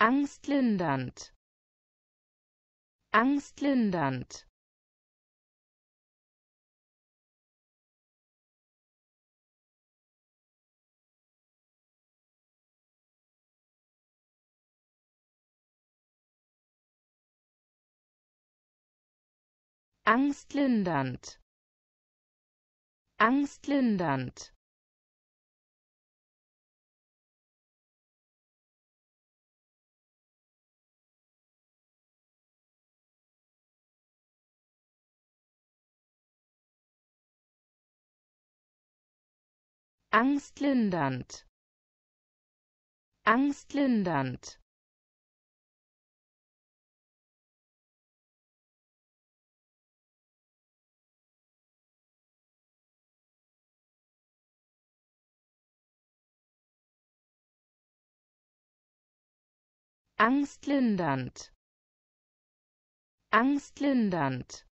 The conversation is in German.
angstlindernd. Angstlindernd. Angstlindernd. Angstlindernd angstlindernd. Angstlindernd. Angstlindernd. Angstlindernd